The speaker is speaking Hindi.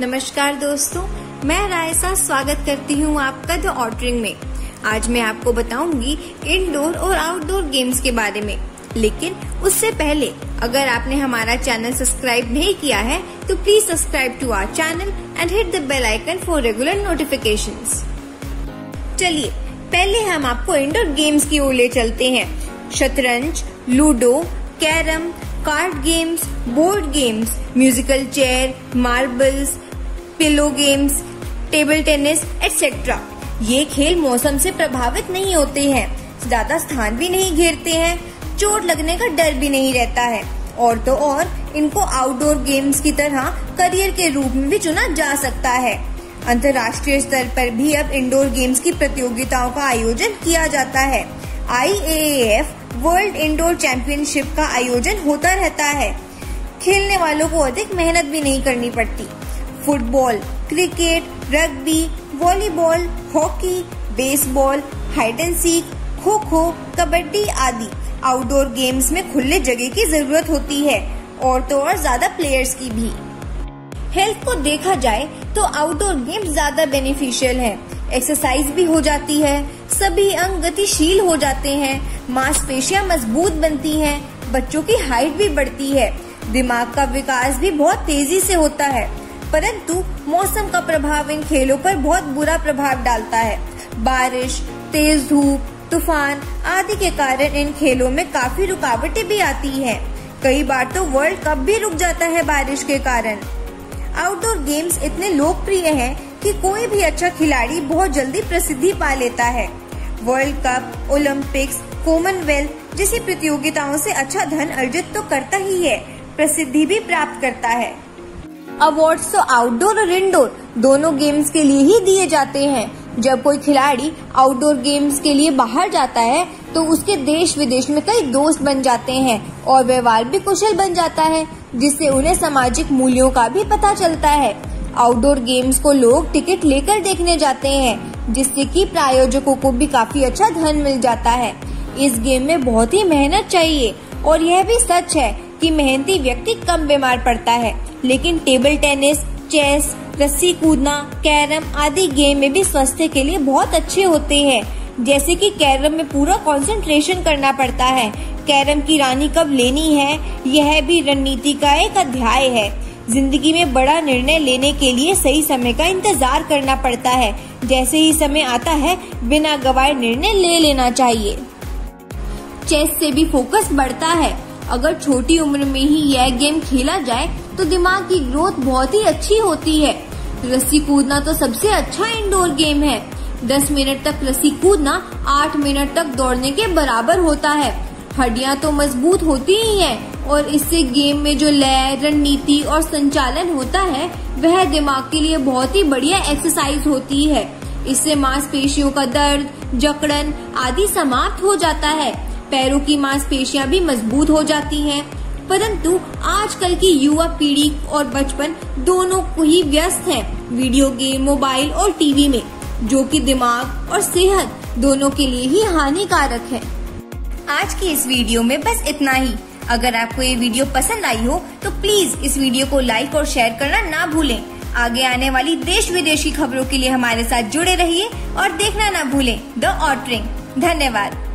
नमस्कार दोस्तों, मैं रायसा स्वागत करती हूँ आपका द ऑटरिंग में। आज मैं आपको बताऊँगी इंडोर और आउटडोर गेम्स के बारे में। लेकिन उससे पहले, अगर आपने हमारा चैनल सब्सक्राइब नहीं किया है तो please subscribe to our channel and hit the bell icon for regular notification चलिए, पहले हम आपको इंडोर गेम्स की ओर ले चलते हैं। शतरंज, ludo, carrom card games board games musical chair marbles pillow games, table tennis etcetera ये खेल मौसम से प्रभावित नहीं होते हैं। ज़्यादा स्थान भी नहीं घेरते हैं। चोट लगने का डर भी नहीं रहता है। और तो और, इनको आउटडोर गेम्स की तरह करियर के रूप में भी चुना जा सकता है। अंतर्राष्ट्रीय स्तर पर भी अब इंडोर गेम्स की प्रतियोगिताओं का आयोजन किया जाता है। आई वर्ल्ड इंडोर चैंपियनशिप का आयोजन होता रहता है। खेलने वालों को अधिक मेहनत भी नहीं करनी पड़ती। Football cricket rugby volleyball hockey baseball hide and seek kho kho kabaddi आदि। आउटडोर गेम्स में खुले जगह की ज़रूरत होती है और तो और ज़्यादा प्लेयर्स की भी। हेल्थ को देखा जाए तो आउटडोर गेम्स ज़्यादा बेनिफिशियल है। एक्सरसाइज भी हो जाती है सभी अंग गतिशील हो जाते हैं मांसपेशियाँ मज़बूत बनती हैं, बच्चों की हाइट भी बढ़ती है दिमाग का विकास भी बहुत तेज़ी से होता है। परंतु मौसम का प्रभाव इन खेलों पर बहुत बुरा प्रभाव डालता है। बारिश, तेज धूप, तूफ़ान आदि के कारण इन खेलों में काफ़ी रुकावटें भी आती हैं। कई बार तो वर्ल्ड कप भी रुक जाता है बारिश के कारण। आउटडोर गेम्स इतने लोकप्रिय हैं कि कोई भी अच्छा खिलाड़ी बहुत जल्दी प्रसिद्धि पा लेता है। वर्ल्ड कप, ओलंपिक्स, कॉमनवेल्थ जैसी प्रतियोगिताओं से अच्छा धन अर्जित तो करता ही है, प्रसिद्धि भी प्राप्त करता है। अवार्ड्स तो आउटडोर और इंडोर दोनों गेम्स के लिए ही दिए जाते हैं। जब कोई खिलाड़ी आउटडोर गेम्स के लिए बाहर जाता है तो उसके देश विदेश में कई दोस्त बन जाते हैं और व्यवहार भी कुशल बन जाता है, जिससे उन्हें सामाजिक मूल्यों का भी पता चलता है। आउटडोर गेम्स को लोग टिकट लेकर देखने जाते हैं, जिससे कि प्रायोजकों को भी काफ़ी अच्छा धन मिल जाता है। इस गेम में बहुत ही मेहनत चाहिए और यह भी सच है कि मेहनती व्यक्ति कम बीमार पड़ता है, लेकिन टेबल टेनिस, चेस, रस्सी कूदना, कैरम आदि गेम में भी स्वास्थ्य के लिए बहुत अच्छे होते हैं। जैसे कि कैरम में पूरा कंसंट्रेशन करना पड़ता है। कैरम की रानी कब लेनी है, यह भी रणनीति का एक अध्याय है। ज़िंदगी में बड़ा निर्णय लेने के लिए सही समय का इंतज़ार करना पड़ता है। जैसे ही समय आता है, बिना गवाए निर्णय ले लेना चाहिए। चेस से भी फोकस बढ़ता है। अगर छोटी उम्र में ही यह गेम खेला जाए तो दिमाग की ग्रोथ बहुत ही अच्छी होती है। रस्सी कूदना तो सबसे अच्छा इंडोर गेम है। दस मिनट तक रस्सी कूदना, आठ मिनट तक दौड़ने के बराबर होता है। हड्डियाँ तो मज़बूत होती ही हैं, और इससे गेम में जो लय, रणनीति और संचालन होता है, वह दिमाग के लिए बहुत ही बढ़िया एक्सरसाइज होती है। इससे मांसपेशियों का दर्द, जकड़न आदि समाप्त हो जाता है। पैरों की मांसपेशियाँ भी मज़बूत हो जाती हैं। परंतु आजकल की युवा पीढ़ी और बचपन दोनों को ही व्यस्त है, वीडियो गेम, मोबाइल और टीवी में, जो कि दिमाग और सेहत दोनों के लिए ही हानिकारक है। आज की इस वीडियो में बस इतना ही। अगर आपको ये वीडियो पसंद आई हो तो प्लीज़ इस वीडियो को लाइक और शेयर करना ना भूलें। आगे आने वाली देश विदेशी खबरों के लिए हमारे साथ जुड़े रहिए और देखना ना भूलें द ऑटरिंग। धन्यवाद।